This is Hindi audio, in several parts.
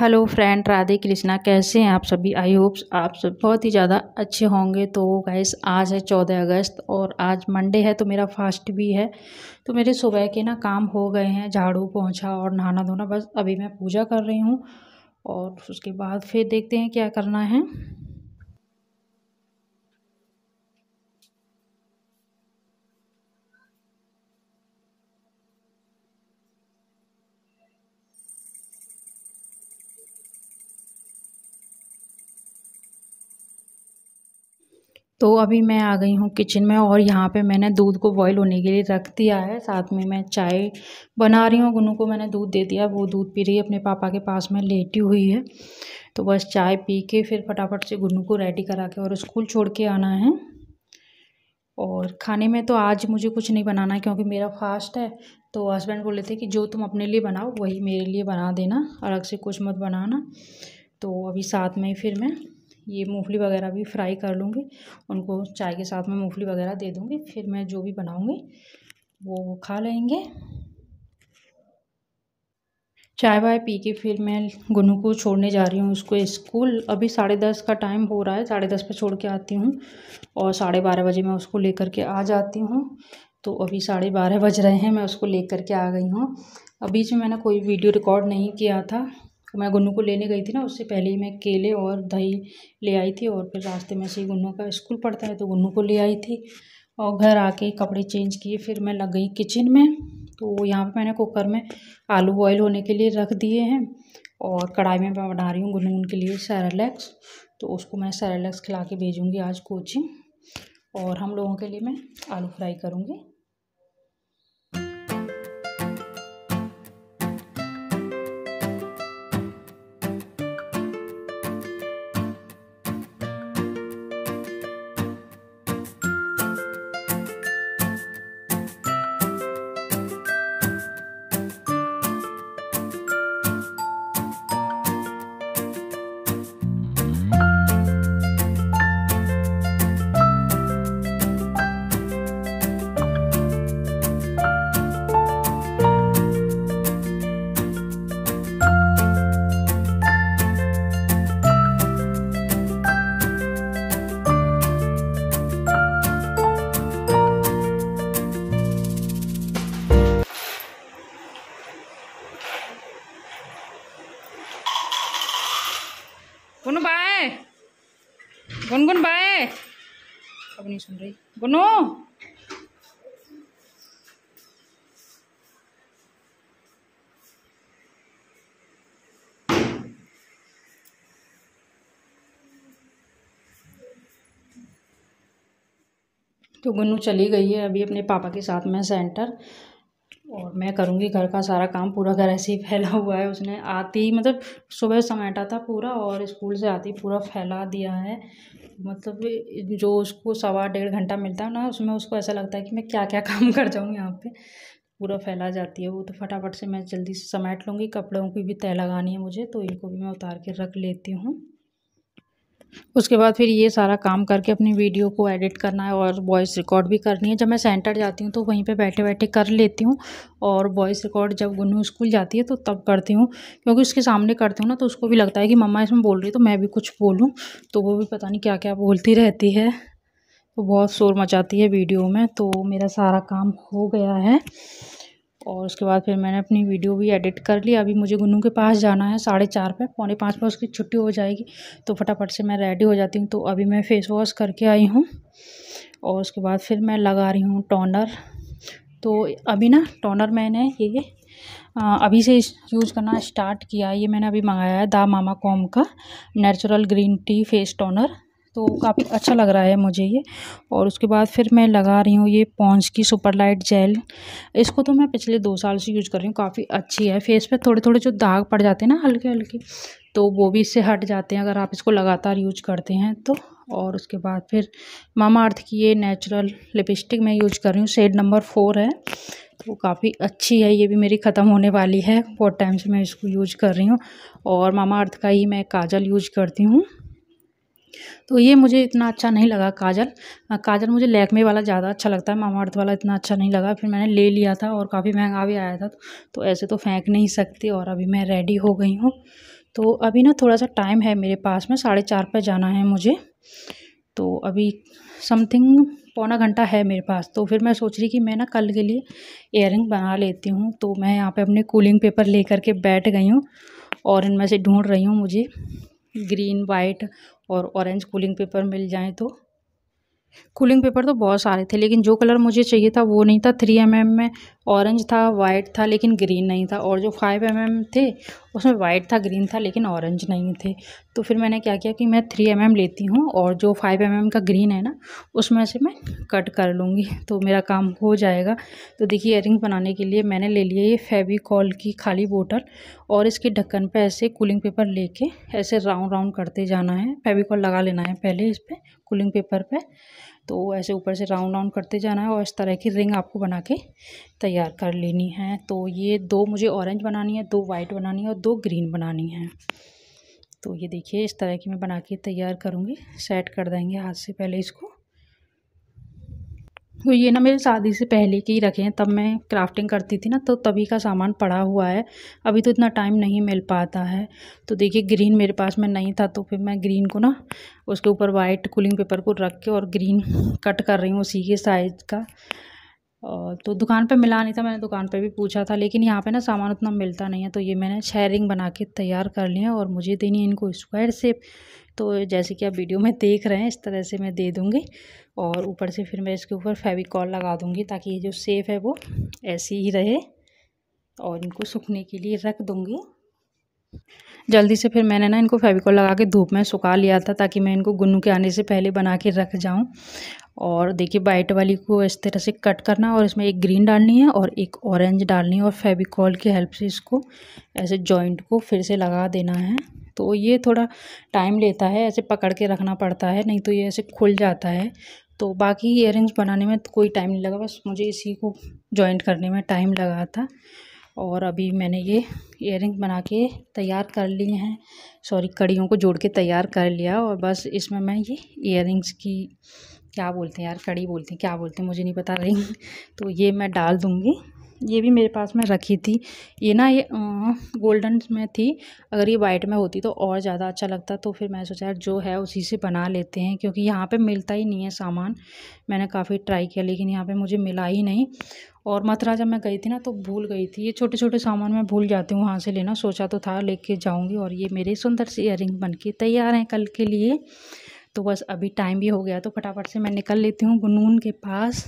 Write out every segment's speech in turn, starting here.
हेलो फ्रेंड, राधे कृष्णा, कैसे हैं आप सभी? आई होप आप सब बहुत ही ज़्यादा अच्छे होंगे। तो गैस आज है चौदह अगस्त और आज मंडे है तो मेरा फास्ट भी है। तो मेरे सुबह के ना काम हो गए हैं, झाड़ू पोछा और नहाना धोना, बस अभी मैं पूजा कर रही हूँ और उसके बाद फिर देखते हैं क्या करना है। तो अभी मैं आ गई हूँ किचन में और यहाँ पे मैंने दूध को बॉईल होने के लिए रख दिया है। साथ में मैं चाय बना रही हूँ। गुनू को मैंने दूध दे दिया। वो दूध पी रही है। अपने पापा के पास में लेटी हुई है। तो बस चाय पी के फिर फटाफट से गुनू को रेडी करा के और स्कूल छोड़ के आना है। और खाने में तो आज मुझे कुछ नहीं बनाना है क्योंकि मेरा फास्ट है। तो हस्बैंड बोले थे कि जो तुम अपने लिए बनाओ, वही मेरे लिए बना देना। अलग से कुछ मत बनाना। तो अभी साथ में फिर मैं ये मूंगफली वगैरह भी फ्राई कर लूँगी, उनको चाय के साथ में मूंगफली वगैरह दे दूँगी, फिर मैं जो भी बनाऊँगी, वो खा लेंगे। चाय वाय पी के फिर मैं गुनू को छोड़ने जा रही हूँ उसको स्कूल। अभी साढ़े दस का टाइम हो रहा है, साढ़े दस पे छोड़ के आती हूँ और साढ़े बारह बजे मैं उसको लेकर के आ जाती हूँ। तो अभी साढ़े बारह बज रहे हैं, मैं उसको लेकर के आ गई हूँ। अभी में मैंने कोई वीडियो रिकॉर्ड नहीं किया था मैं गुन्नू को लेने गई थी ना, उससे पहले ही मैं केले और दही ले आई थी और फिर रास्ते में से ही गुन्नू का स्कूल पड़ता है तो गुन्नू को ले आई थी और घर आके कपड़े चेंज किए, फिर मैं लग गई किचन में। तो यहाँ पे मैंने कुकर में आलू बॉयल होने के लिए रख दिए हैं और कढ़ाई में मैं बना रही हूँ गुनगुन के लिए सैरलेक्स। तो उसको मैं सैरलेक्स खिला के भेजूँगी आज कोचिंग और हम लोगों के लिए मैं आलू फ्राई करूँगी। सुन रही। गुनू। तो गुन्नू चली गई है, अभी अपने पापा के साथ में सेंटर। और मैं करूँगी घर का सारा काम, पूरा घर ऐसे ही फैला हुआ है। उसने आती ही मतलब सुबह समेटा था पूरा और स्कूल से आती, पूरा फैला दिया है। मतलब जो उसको सवा डेढ़ घंटा मिलता है ना, उसमें उसको ऐसा लगता है कि मैं क्या क्या काम कर जाऊँ यहाँ पे। पूरा फैला जाती है वो तो फटाफट से मैं जल्दी से समेट लूँगी, कपड़ों की भी तय लगानी है मुझे तो इनको भी मैं उतार के रख लेती हूँ। उसके बाद फिर ये सारा काम करके अपनी वीडियो को एडिट करना है और वॉइस रिकॉर्ड भी करनी है। जब मैं सेंटर जाती हूँ तो वहीं पे बैठे बैठे कर लेती हूँ और वॉइस रिकॉर्ड जब गुन्नू स्कूल जाती है तो तब करती हूँ। क्योंकि उसके सामने करती हूँ ना तो उसको भी लगता है कि मम्मा इसमें बोल रही तो मैं भी कुछ बोलूँ। तो वो भी पता नहीं क्या क्या बोलती रहती है। तो बहुत शोर मचाती है वीडियो में। तो मेरा सारा काम हो गया है। और उसके बाद फिर मैंने अपनी वीडियो भी एडिट कर ली। अभी मुझे गुन्नू के पास जाना है साढ़े चार पे, पौने पाँच पे उसकी छुट्टी हो जाएगी तो फटाफट से मैं रेडी हो जाती हूँ। तो अभी मैं फ़ेस वॉश करके आई हूँ और उसके बाद फिर मैं लगा रही हूँ टोनर तो अभी ना टोनर मैंने ये अभी से यूज़ करना स्टार्ट किया। ये मैंने अभी मंगाया है दा मामा कॉम का natural green tea face toner तो काफ़ी अच्छा लग रहा है मुझे ये। और उसके बाद फिर मैं लगा रही हूँ ये पॉन्स की सुपर लाइट जेल। इसको तो मैं पिछले दो साल से यूज़ कर रही हूँ, काफ़ी अच्छी है। फेस पे थोड़े थोड़े जो दाग पड़ जाते हैं ना हल्के हल्के तो वो भी इससे हट जाते हैं अगर आप इसको लगातार यूज़ करते हैं तो। और उसके बाद फिर मामा अर्थ की ये नेचुरल लिपस्टिक मैं यूज़ कर रही हूँ, शेड नंबर फोर है। तो काफ़ी अच्छी है, ये भी मेरी ख़त्म होने वाली है, बहुत टाइम से मैं इसको यूज़ कर रही हूँ। और मामा अर्थ का ही मैं काजल यूज़ करती हूँ। तो ये मुझे इतना अच्छा नहीं लगा काजल। काजल मुझे लैकमे वाला ज़्यादा अच्छा लगता है मामा अर्थ वाला इतना अच्छा नहीं लगा। फिर मैंने ले लिया था और काफ़ी महँगा भी आया था तो ऐसे तो फेंक नहीं सकती और अभी मैं रेडी हो गई हूँ। तो अभी ना थोड़ा सा टाइम है मेरे पास में, साढ़े चार पर जाना है मुझे। तो अभी समथिंग पौना घंटा है मेरे पास तो फिर मैं सोच रही कि मैं ना कल के लिए इयर बना लेती हूँ। तो मैं यहाँ पे अपने कूलिंग पेपर ले करके बैठ गई हूँ और इनमें से ढूंढ रही हूँ मुझे। ग्रीन, वाइट और ऑरेंज कूलिंग पेपर मिल जाए तो। कूलिंग पेपर तो बहुत सारे थे, लेकिन जो कलर मुझे चाहिए था वो नहीं था। थ्री एम एम में ऑरेंज था वाइट था, लेकिन ग्रीन नहीं था। और जो फाइव एम एम थे, उसमें वाइट था ग्रीन था, लेकिन ऑरेंज नहीं थे। तो फिर मैंने क्या किया कि मैं थ्री एम एम लेती हूँ और जो फाइव एम एम का ग्रीन है ना, उसमें से मैं कट कर लूँगी। तो मेरा काम हो जाएगा। तो देखिए इयरिंग बनाने के लिए मैंने ले लिया ये फेविकॉल की खाली बोतल और इसके ढक्कन पर ऐसे कूलिंग पेपर लेके ऐसे राउंड राउंड करते जाना है। फेविकॉल लगा लेना है पहले इस पर कूलिंग पेपर पे। तो ऐसे ऊपर से राउंड राउंड करते जाना है और इस तरह की रिंग आपको बना के तैयार कर लेनी है। तो ये दो मुझे ऑरेंज बनानी है, दो वाइट बनानी है और दो ग्रीन बनानी है। तो ये देखिए, इस तरह की मैं बना के तैयार करूँगी। सेट कर देंगे हाथ से पहले इसको। तो ये ना मेरे शादी से पहले के ही रखे हैं, तब मैं क्राफ्टिंग करती थी ना तो तभी का सामान पड़ा हुआ है। अभी तो इतना टाइम नहीं मिल पाता है। तो देखिए ग्रीन मेरे पास में नहीं था तो फिर मैं ग्रीन को ना, उसके ऊपर वाइट कूलिंग पेपर को रख के और ग्रीन कट कर रही हूँ उसी के साइज़ का। तो दुकान पे मिला नहीं था, मैंने दुकान पे भी पूछा था, लेकिन यहाँ पे ना सामान उतना मिलता नहीं है तो ये मैंने शेयरिंग बना के तैयार कर लिया और मुझे देनी है इनको स्क्वायर शेप तो जैसे कि आप वीडियो में देख रहे हैं, इस तरह से मैं दे दूँगी और ऊपर से फिर मैं इसके ऊपर फेविकॉल लगा दूँगी ताकि ये जो सेफ़ है वो ऐसी ही रहे और इनको सूखने के लिए रख दूँगी। जल्दी से फिर मैंने ना इनको फेविकॉल लगा के धूप में सुखा लिया था ताकि मैं इनको गुन्नू के आने से पहले बना के रख जाऊँ। और देखिए वाइट वाली को इस तरह से कट करना और इसमें एक ग्रीन डालनी है और एक ऑरेंज डालनी है और फेविकॉल की हेल्प से इसको ऐसे जॉइंट को फिर से लगा देना है। तो ये थोड़ा टाइम लेता है, ऐसे पकड़ के रखना पड़ता है, नहीं तो ये ऐसे खुल जाता है। तो बाकी इयर बनाने में कोई टाइम नहीं लगा, बस मुझे इसी को जॉइंट करने में टाइम लगा था। और अभी मैंने ये इयर बना के तैयार कर लिए हैं। सॉरी कड़ियों को जोड़ के तैयार कर लिया और बस इसमें मैं ये इयर की क्या बोलते हैं यार कड़ी बोलते हैं, क्या बोलते हैं, मुझे नहीं पता रिंग तो ये मैं डाल दूँगी। ये भी मेरे पास में रखी थी। ये ना ये गोल्डन में थी। अगर ये वाइट में होती तो और ज़्यादा अच्छा लगता। तो फिर मैं सोचा यार, जो है उसी से बना लेते हैं, क्योंकि यहाँ पे मिलता ही नहीं है सामान। मैंने काफ़ी ट्राई किया, लेकिन यहाँ पे मुझे मिला ही नहीं। और मथुरा जब मैं गई थी ना तो भूल गई थी। ये छोटे छोटे सामान मैं भूल जाती हूँ, वहाँ से लेना। सोचा तो था, लेके जाऊँगी। और ये मेरे सुंदर से इयर बन के तैयार हैं कल के लिए। तो बस अभी टाइम भी हो गया तो फटाफट से मैं निकल लेती हूँ गुनून के पास।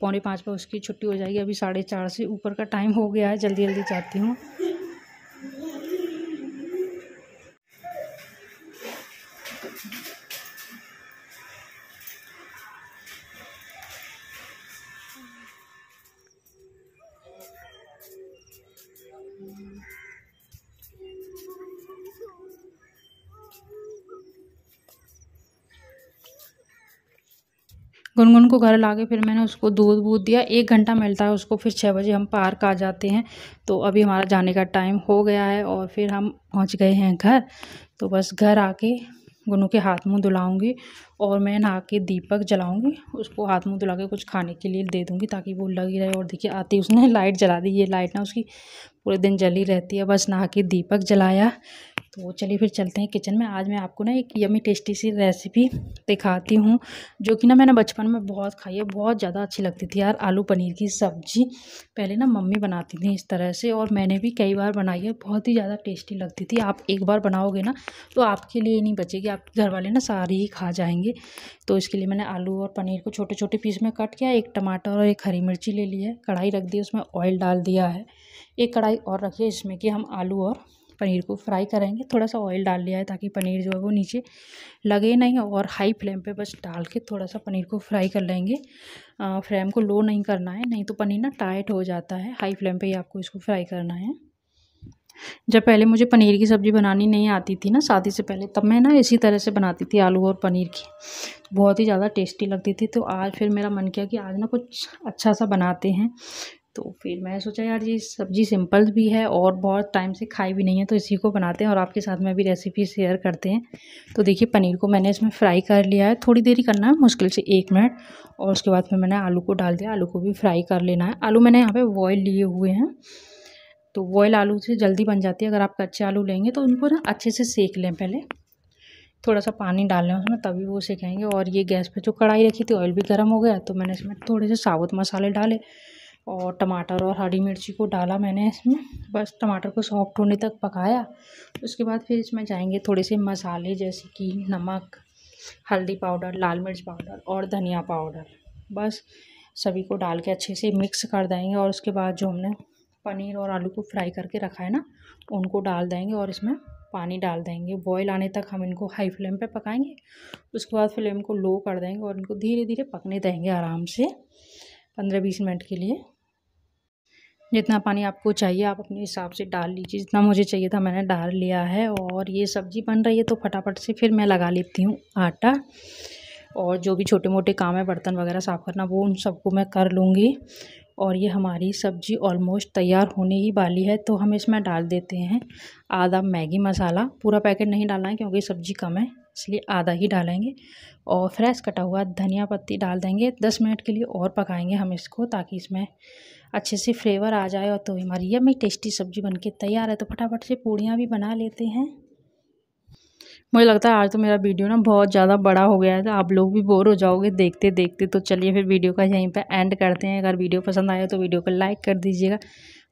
पौने पाँच पर उसकी छुट्टी हो जाएगी। अभी साढ़े चार से ऊपर का टाइम हो गया है। जल्दी जल्दी जाती हूँ। गुनगुन को घर ला के फिर मैंने उसको दूध वूध दिया। एक घंटा मिलता है उसको, फिर छः बजे हम पार्क आ जाते हैं। तो अभी हमारा जाने का टाइम हो गया है और फिर हम पहुँच गए हैं घर। तो बस घर आके गुनू के हाथ मुँह धुलाऊँगी और मैं नहा के दीपक जलाऊँगी। उसको हाथ मुँह धुला के कुछ खाने के लिए दे दूँगी ताकि वो लगी रहे और देखिए आती उसने लाइट जला दी। ये लाइट ना उसकी पूरे दिन जली रहती है। बस नहा के दीपक जलाया। तो चलिए फिर चलते हैं किचन में। आज मैं आपको ना एक यमी टेस्टी सी रेसिपी दिखाती हूँ, जो कि ना मैंने बचपन में बहुत खाई है, बहुत ज़्यादा अच्छी लगती थी यार, आलू पनीर की सब्ज़ी। पहले ना मम्मी बनाती थी इस तरह से, और मैंने भी कई बार बनाई है, बहुत ही ज़्यादा टेस्टी लगती थी। आप एक बार बनाओगे ना तो आपके लिए नहीं बचेगी, आपके घर वाले ना सारी ही खा जाएँगे। तो इसके लिए मैंने आलू और पनीर को छोटे छोटे पीस में कट किया, एक टमाटर और एक हरी मिर्ची ले ली है, कढ़ाई रख दी, उसमें ऑयल डाल दिया है। एक कढ़ाई और रखिए, इसमें कि हम आलू और पनीर को फ्राई करेंगे। थोड़ा सा ऑयल डाल लिया है ताकि पनीर जो है वो नीचे लगे नहीं और हाई फ्लेम पे बस डाल के थोड़ा सा पनीर को फ्राई कर लेंगे। फ्लेम को लो नहीं करना है, नहीं तो पनीर ना टाइट हो जाता है। हाई फ्लेम पे ही आपको इसको फ्राई करना है। जब पहले मुझे पनीर की सब्ज़ी बनानी नहीं आती थी ना, शादी से पहले, तब मैं ना इसी तरह से बनाती थी आलू और पनीर की। बहुत ही ज़्यादा टेस्टी लगती थी। तो आज फिर मेरा मन किया कि आज ना कुछ अच्छा सा बनाते हैं। तो फिर मैं सोचा, यार, ये सब्ज़ी सिंपल भी है और बहुत टाइम से खाई भी नहीं है तो इसी को बनाते हैं और आपके साथ में भी रेसिपी शेयर करते हैं। तो देखिए, पनीर को मैंने इसमें फ्राई कर लिया है। थोड़ी देरी करना है मुश्किल से एक मिनट। और उसके बाद फिर मैंने आलू को डाल दिया। आलू को भी फ्राई कर लेना है। आलू मैंने यहाँ पर बॉयल लिए हुए हैं। तो बॉयल आलू से जल्दी बन जाती है। अगर आप कच्चे आलू लेंगे तो उनको ना अच्छे से सेक लें पहले। थोड़ा सा पानी डाल लें उसमें, तभी वो सेकेंगे। और ये गैस पे जो कढ़ाई रखी थी ऑयल भी गर्म हो गया। तो मैंने इसमें थोड़े से साबुत मसाले डाले। और टमाटर और हरी मिर्ची को डाला मैंने इसमें। बस टमाटर को सॉफ्ट होने तक पकाया। उसके बाद फिर इसमें जाएँगे थोड़े से मसाले जैसे कि नमक, हल्दी पाउडर, लाल मिर्च पाउडर और धनिया पाउडर। बस सभी को डाल के अच्छे से मिक्स कर देंगे और उसके बाद जो हमने पनीर और आलू को फ्राई करके रखा है ना, उनको डाल देंगे और इसमें पानी डाल देंगे। बॉयल आने तक हम इनको हाई फ्लेम पे पकाएँगे। उसके बाद फ्लेम को लो कर देंगे और इनको धीरे धीरे पकने देंगे आराम से, पंद्रह बीस मिनट के लिए। जितना पानी आपको चाहिए, आप अपने हिसाब से डाल लीजिए। जितना मुझे चाहिए था मैंने डाल लिया है और ये सब्ज़ी बन रही है तो फटाफट से फिर मैं लगा लेती हूँ आटा। और जो भी छोटे मोटे काम है, बर्तन वगैरह साफ़ करना, वो उन सबको मैं कर लूँगी। और ये हमारी सब्ज़ी ऑलमोस्ट तैयार होने ही वाली है तो हम इसमें डाल देते हैं आधा मैगी मसाला। पूरा पैकेट नहीं डालना है क्योंकि सब्ज़ी कम है, इसलिए आधा ही डालेंगे। और फ्रेश कटा हुआ धनिया पत्ती डाल देंगे। दस मिनट के लिए और पकाएँगे हम इसको ताकि इसमें अच्छे से फ्लेवर आ जाए और तो हमारी यम्मी टेस्टी सब्ज़ी बनके तैयार है तो फटाफट से पूड़ियाँ भी बना लेते हैं। मुझे लगता है आज तो मेरा वीडियो ना बहुत ज़्यादा बड़ा हो गया है तो आप लोग भी बोर हो जाओगे देखते देखते तो चलिए फिर वीडियो का यहीं पर एंड करते हैं। अगर वीडियो पसंद आया तो वीडियो को लाइक कर दीजिएगा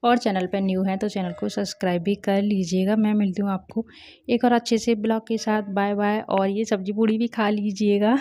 और चैनल पर न्यू है तो चैनल को सब्सक्राइब भी कर लीजिएगा। मैं मिलती हूँ आपको एक और अच्छे से ब्लॉग के साथ। बाय बाय और ये सब्ज़ी पूड़ी भी खा लीजिएगा।